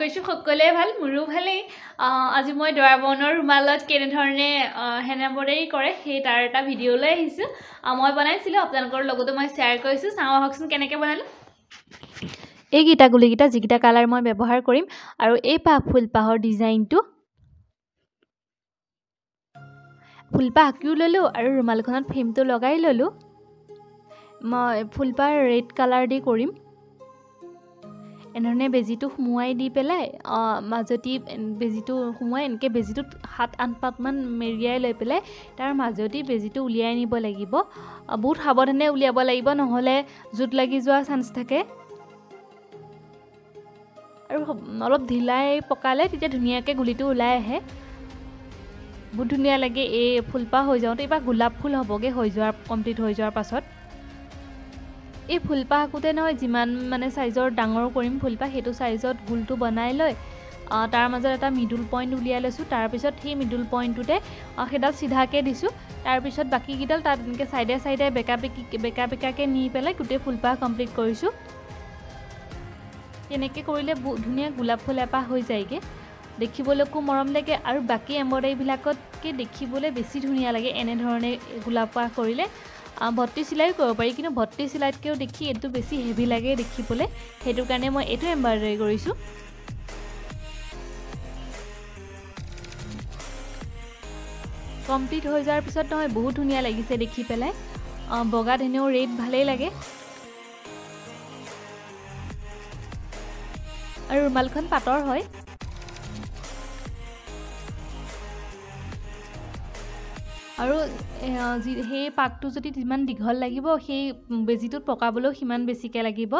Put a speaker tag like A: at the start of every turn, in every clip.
A: কৰিছোঁ সকলোৱে ভাল মোৰো ভালেই। আজি মই দৰা বৰণৰ ৰুমালত কেনেধৰণে হেনাবৰেই কৰে সেই তাৰ এটা ভিডিঅ' লৈ আহিছোঁ। মই বনাইছিলোঁ আপোনালোকৰ লগতো মই শ্বেয়াৰ কৰিছোঁ। চাওঁ আহকচোন কেনেকৈ বনালোঁ।
B: এইকেইটা গুলিকেইটা যিকেইটা কালাৰ মই ব্যৱহাৰ কৰিম আৰু এই পাহ ফুলপাহৰ ডিজাইনটো ফুলপাহ আঁকিও ল'লোঁ আৰু ৰুমালখনত ফ্ৰেমটো লগাই ল'লোঁ। মই ফুলপাহ ৰেড কালাৰ দি কৰিম। এনেধৰণে বেজীটো সুমুৱাই দি পেলাই মাজতি বেজীটো সুমুৱাই এনেকৈ বেজীটোত সাত আঠ পাতমান মেৰিয়াই লৈ পেলাই তাৰ মাজতি বেজীটো উলিয়াই নিব লাগিব। বহুত সাৱধানে উলিয়াব লাগিব নহ'লে জোঁট লাগি যোৱা চান্স থাকে। আৰু অলপ ঢিলাই পকালে তেতিয়া ধুনীয়াকৈ গুলিটো ওলাই আহে। বহুত ধুনীয়া লাগে এই ফুলপাহ হৈ যাওঁতে এইবাৰ গোলাপ ফুল হ'বগৈ হৈ যোৱাৰ কমপ্লিট হৈ যোৱাৰ পাছত। এই ফুলপাহ আঁকোতে নহয় যিমান মানে চাইজৰ ডাঙৰ কৰিম ফুলপাহ সেইটো চাইজত গোলটো বনাই লৈ তাৰ মাজত এটা মিডুল পইণ্ট উলিয়াই লৈছোঁ। তাৰপিছত সেই মিডুল পইণ্টটোতে সেইডাল চিধাকৈ দিছোঁ। তাৰপিছত বাকীকেইডাল তাত এনেকৈ চাইডে চাইডে বেকা বেকি বেকা বেকাকৈ নি পেলাই গোটেই ফুলপাহ কমপ্লিট কৰিছোঁ। তেনেকৈ কৰিলে ধুনীয়া গোলাপ ফুল এপাহ হৈ যায়গৈ। দেখিবলৈকো মৰম লাগে আৰু বাকী এম্ব্ৰইডাৰীবিলাকতকৈ দেখিবলৈ বেছি ধুনীয়া লাগে। এনেধৰণে গোলাপ পাহ কৰিলে। ভৰ্তি চিলাইও কৰিব পাৰি কিন্তু ভৰ্তি চিলাইতকৈও দেখি এইটো বেছি হেভি লাগে দেখিবলৈ। সেইটো কাৰণে মই এইটো এম্ব্ৰইডাৰী কৰিছোঁ। কমপ্লিট হৈ যোৱাৰ পিছত নহয় বহুত ধুনীয়া লাগিছে দেখি পেলাই। বগাত এনেও ৰেড ভালেই লাগে। আৰু ৰুমালখন পাতৰ হয়। আৰু যি সেই পাকটো যদি যিমান দীঘল লাগিব সেই বেজীটোত পকাবলৈও সিমান বেছিকৈ লাগিব।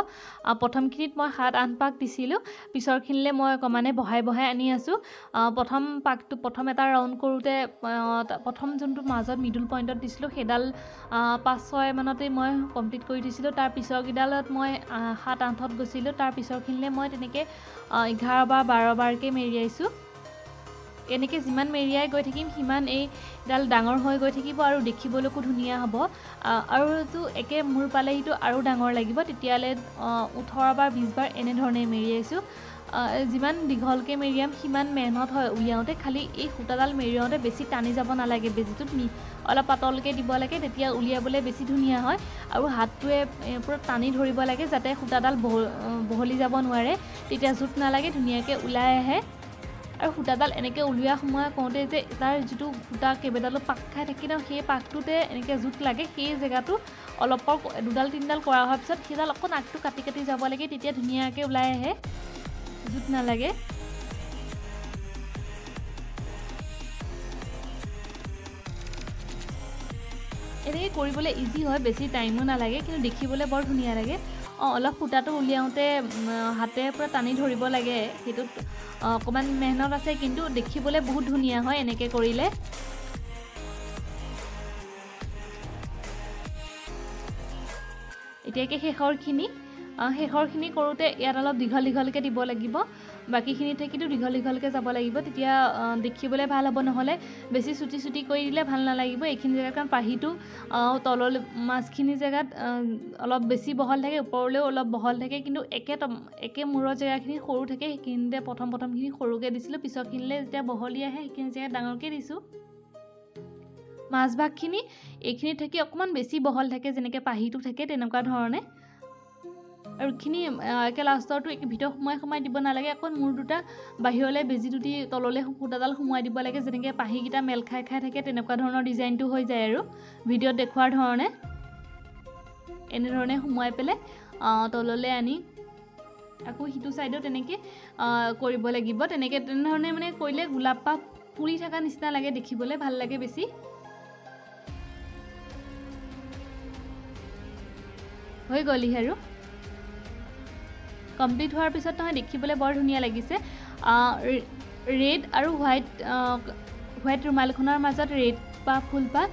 B: প্ৰথমখিনিত মই সাত আঠ পাক দিছিলোঁ। পিছৰখিনিলৈ মই অকণমানে বহাই বহাই আনি আছোঁ। প্ৰথম পাকটো প্ৰথম এটা ৰাউণ্ড কৰোঁতে প্ৰথম যোনটো মাজত মিডল পইণ্টত দিছিলোঁ সেইডাল পাঁচ ছয় মানতেই মই কমপ্লিট কৰি দিছিলোঁ। তাৰ পিছৰকেইডালত মই সাত আঠত গৈছিলোঁ। তাৰ পিছৰখিনিলৈ মই তেনেকৈ এঘাৰ বাৰ বাৰকৈ মেৰিয়াইছোঁ। এনেকৈ যিমান মেৰিয়াই গৈ থাকিম সিমান এইডাল ডাঙৰ হৈ গৈ থাকিব আৰু দেখিবলৈকো ধুনীয়া হ'ব। আৰুতো একে মূৰ পালেহিটো আৰু ডাঙৰ লাগিব তেতিয়ালৈ বিছ বাৰ এনেধৰণে মেৰিয়াইছোঁ। যিমান দীঘলকৈ মেৰিয়াম সিমান মেহনত হয় উলিয়াওঁতে খালি এই সূতাডাল মেৰিয়াওঁতে বেছি টানি যাব নালাগে বেজীটোত অলপ পাতলকৈ দিব লাগে তেতিয়া উলিয়াবলৈ বেছি ধুনীয়া হয়। আৰু হাতটোৱে পূৰা টানি ধৰিব লাগে যাতে সূতাডাল বহলি যাব নোৱাৰে তেতিয়া জোঁট নালাগে ধুনীয়াকৈ ওলাই আহে। আৰু সূতাডাল এনেকৈ উলিওৱা সময় কওঁতে যে তাৰ যিটো সূতা কেইবাডালো পাক খাই থাকে ন সেই পাকটোতে এনেকৈ জোঁট লাগে সেই জেগাটো অলপ দুডাল তিনিডাল কৰা হোৱাৰ পিছত সেইডাল অকণ আগটো কাটি কাটি যাব লাগে তেতিয়া ধুনীয়াকৈ ওলাই আহে। জোঁট নালাগে। এনেকৈ কৰিবলৈ ইজি হয় বেছি টাইমো নালাগে কিন্তু দেখিবলৈ বৰ ধুনীয়া লাগে। অঁ অলপ সূতাটো উলিয়াওঁতে হাতেৰে পূৰা টানি ধৰিব লাগে। সেইটোত অকণমান মেহনত আছে কিন্তু দেখিবলৈ বহুত ধুনীয়া হয় এনেকৈ কৰিলে। এতিয়াকৈ শেষৰখিনি শেষৰখিনি কৰোঁতে ইয়াত অলপ দীঘল দীঘলকৈ দিব লাগিব। বাকীখিনি থাকিতো দীঘল দীঘলকৈ যাব লাগিব। তেতিয়া দেখিবলৈ ভাল হ'ব। নহ'লে বেছি চুটি চুটি কৰি দিলে ভাল নালাগিব। এইখিনি জেগাত কাৰণ পাহিটো তললৈ মাজখিনি জেগাত অলপ বেছি বহল থাকে ওপৰলৈও অলপ বহল থাকে। কিন্তু একে একে মূৰৰ জেগাখিনি সৰু থাকে। সেইখিনিতে প্ৰথম প্ৰথমখিনি সৰুকৈ দিছিলোঁ। পিছৰখিনিলৈ যেতিয়া বহলি আহে সেইখিনি জেগাত ডাঙৰকৈ দিছোঁ। মাজভাগখিনি এইখিনি থাকি অকণমান বেছি বহল থাকে যেনেকৈ পাহিটো থাকে তেনেকুৱা ধৰণে। আৰু এইখিনি একে লাষ্টৰটো ভিতৰত সোমাই সোমাই দিব নালাগে অকণ মূৰ দুটা। বাহিৰলৈ বেজী দুটি তললৈ সূতাডাল সোমোৱাই দিব লাগে যেনেকৈ পাহিকেইটা মেল খাই খাই থাকে তেনেকুৱা ধৰণৰ ডিজাইনটো হৈ যায় আৰু। ভিডিঅ'ত দেখুৱাৰ ধৰণে। এনেধৰণে সোমোৱাই পেলাই তললৈ আনি আকৌ সিটো ছাইডেও তেনেকৈ কৰিব লাগিব। তেনেকৈ তেনেধৰণে মানে কৰিলে গোলাপ পাহ ফুৰি থকা নিচিনা লাগে দেখিবলৈ ভাল লাগে বেছি। হৈ গ'লহি আৰু। কমপ্লিট হোৱাৰ পিছত নহয় দেখিবলৈ বৰ ধুনীয়া লাগিছে। ৰেড আৰু হোৱাইট হোৱাইট ৰুমালখনৰ মাজত ৰেড বা ফুলপাহ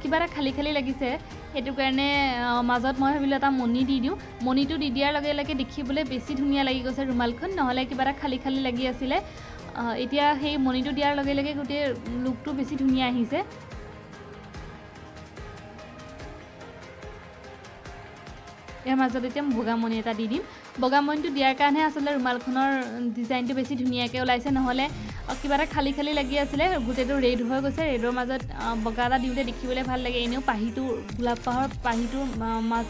B: কিবা এটা খালী খালী লাগিছে। সেইটো কাৰণে মাজত মই ভাবিলোঁ এটা মণি দি দিওঁ। মণিটো দি দিয়াৰ লগে লগে দেখিবলৈ বেছি ধুনীয়া লাগি গৈছে ৰুমালখন নহ'লে কিবা এটা খালী খালী লাগি আছিলে। এতিয়া সেই মণিটো দিয়াৰ লগে লগে গোটেই লুকটো বেছি ধুনীয়া আহিছে। ইয়াৰ মাজত এতিয়া বগা মণি এটা দি দিম। বগা মণিটো দিয়াৰ কাৰণেহে আচলতে ৰুমালখনৰ ডিজাইনটো বেছি ধুনীয়াকৈ ওলাইছে নহ'লে কিবা এটা খালী খালী লাগি আছিলে গোটেইটো ৰেড হৈ গৈছে ৰেডৰ মাজত বগা এটা দিওঁতে দেখিবলৈ ভাল লাগে এনেও পাহিটো গোলাপ পাহৰ পাহিটোৰ মাজ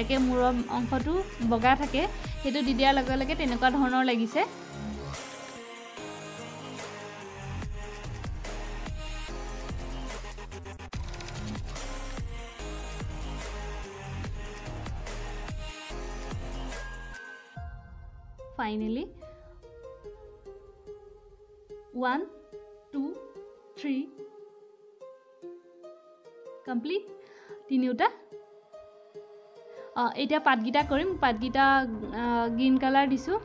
B: একে মূৰৰ অংশটো বগা থাকে সেইটো দি দিয়াৰ লগে লগে তেনেকুৱা ধৰণৰ লাগিছে। Finally one two three complete তিনিওটা। অঁ এতিয়া পাতকেইটা কৰিম। পাতকেইটা গ্ৰীণ কালাৰ দিছোঁ।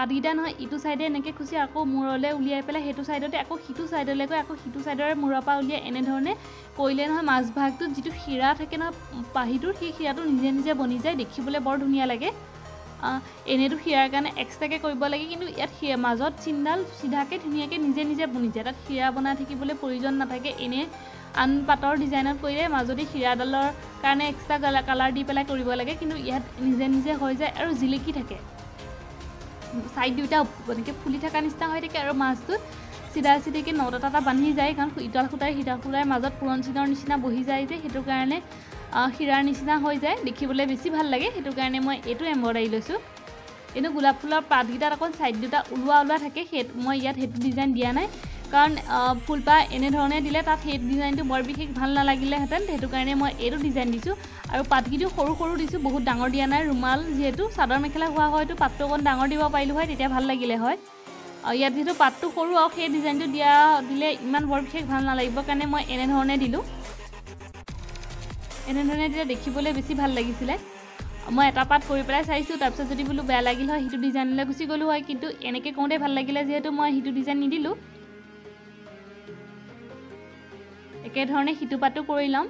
B: পাতকেইটা নহয় ইটো ছাইডে এনেকৈ খুচি আকৌ মূৰলৈ উলিয়াই পেলাই সেইটো ছাইডতে আকৌ সিটো ছাইডলৈ গৈ আকৌ সিটো ছাইডৰে মূৰৰ পৰা উলিয়াই এনেধৰণে কৰিলে নহয় মাজভাগটোত যিটো শিৰা থাকে নহয় পাহিটোৰ সেই শিৰাটো নিজে নিজে বনি যায় দেখিবলৈ বৰ ধুনীয়া লাগে। এনেইতো শিৰাৰ কাৰণে এক্সট্ৰাকৈ কৰিব লাগে কিন্তু ইয়াত মাজত চিনডাল চিধাকৈ ধুনীয়াকৈ নিজে নিজে বনি যায় তাত শিৰা বনাই থাকিবলৈ প্ৰয়োজন নাথাকে এনেই আন পাতৰ ডিজাইনত কৰিলে মাজতে শিৰাডালৰ কাৰণে এক্সট্ৰা কালাৰ দি পেলাই কৰিব লাগে কিন্তু ইয়াত নিজে নিজে হৈ যায় আৰু জিলিকি থাকে। ছাইড দুয়োটা এনেকৈ ফুলি থকা নিচিনা হৈ থাকে আৰু মাজটোত চিধা চিধিকৈ নট এটা বান্ধি যায় কাৰণ ইটাল সূতাই সিটাল সূতাৰ মাজত পুৰণ চিনৰ নিচিনা বহি যায় যে সেইটো কাৰণে শিৰাৰ নিচিনা হৈ যায়। দেখিবলৈ বেছি ভাল লাগে সেইটো কাৰণে মই এইটো এম্ব্ৰইডাৰী লৈছোঁ। কিন্তু গোলাপ ফুলৰ পাতকেইটাত অকণ ছাইড দুটা ওলোৱা ওলোৱা থাকে সেই মই ইয়াত সেইটো ডিজাইন দিয়া নাই। কাৰণ ফুলপাহ এনেধৰণে দিলে তাত সেই ডিজাইনটো বৰ বিশেষ ভাল নালাগিলেহেঁতেন সেইটো কাৰণে মই এইটো ডিজাইন দিছোঁ। আৰু পাতকেইটো সৰু সৰু দিছোঁ বহুত ডাঙৰ দিয়া নাই ৰুমাল যিহেতু চাদৰ মেখেলা হোৱা হয়তো পাতটো অকণ ডাঙৰ দিব পাৰিলোঁ হয় তেতিয়া ভাল লাগিলে হয়। আৰু ইয়াত যিহেতু পাতটো সৰু আৰু সেই ডিজাইনটো দিয়া দিলে ইমান বৰ বিশেষ ভাল নালাগিব কাৰণে মই এনেধৰণে দিলোঁ। এনেধৰণে দিলে দেখিবলৈ বেছি ভাল লাগিছিলে। মই এটা পাত কৰি পেলাই চাইছোঁ তাৰপিছত যদি বোলো বেয়া লাগিল হয় সিটো ডিজাইনলৈ গুচি গ'লোঁ হয় কিন্তু এনেকৈ কৰোঁতে ভাল লাগিলে যিহেতু মই সিটো ডিজাইন নিদিলোঁ। একেধৰণে সিটো পাতো কৰি ল'ম।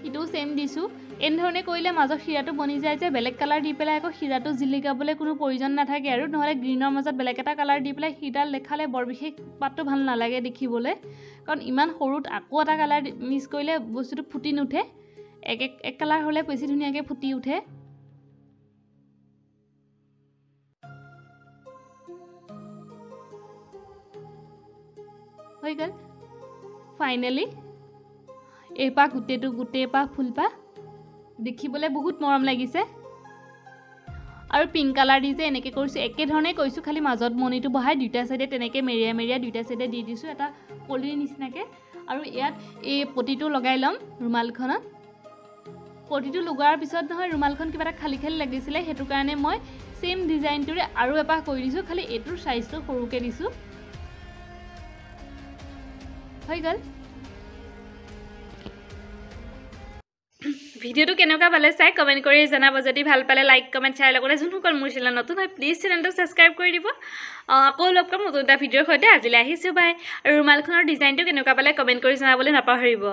B: সিটোও ছেম দিছোঁ। এনেধৰণে কৰিলে মাজৰ শিৰাটো বনি যায় যে বেলেগ কালাৰ দি পেলাই আকৌ শিৰাটো জিলিকাবলৈ কোনো প্ৰয়োজন নাথাকে আৰু নহ'লে গ্ৰীণৰ মাজত বেলেগ এটা কালাৰ দি পেলাই শিৰডাল দেখালে বৰ বিশেষ পাতটো ভাল নালাগে দেখিবলৈ। কাৰণ ইমান সৰুত আকৌ এটা কালাৰ মিক্স কৰিলে বস্তুটো ফুটি নুঠে। এক এক এক কালাৰ হ'লে বেছি ধুনীয়াকৈ ফুটি উঠে। হৈ গ'ল। ফাইনেলি এইপাহ গোটেইটো গোটেইপাহ ফুলপাহ দেখিবলৈ বহুত মৰম লাগিছে। আৰু পিংক কালাৰ দি যে এনেকৈ কৰিছোঁ একেধৰণে কৰিছোঁ খালি মাজত মণিটো বহাই দুইটা চাইডে তেনেকৈ মেৰিয়াই মেৰিয়াই দুইটা চাইডে দি দিছোঁ এটা পলিৰ নিচিনাকৈ। আৰু ইয়াত এই পতিটো লগাই ল'ম ৰুমালখনত। পতিটো লগোৱাৰ পিছত নহয় ৰুমালখন কিবা এটা খালী খালী লাগিছিলে সেইটো কাৰণে মই ছেইম ডিজাইনটোৰে আৰু এপাহ কৰি দিছোঁ খালি এইটোৰ চাইজটো সৰুকৈ দিছোঁ। হৈ গ'ল।
A: ভিডিঅ'টো কেনেকুৱা পালে চাই কমেণ্ট কৰি জনাব। যদি ভাল পালে লাইক কমেণ্ট শ্বেয়াৰ লগতে যোনসকল মোৰ চেনেল নতুন হয় প্লিজ চেনেলটো ছাবস্ক্ৰাইব কৰি দিব। আকৌ লগ পাম নতুন এটা ভিডিঅ'ৰ সৈতে। আজিলৈ আহিছোঁ বাই আৰু ৰুমালখনৰ ডিজাইনটো কেনেকুৱা পালে কমেণ্ট কৰি জনাবলৈ নাপাহৰিব।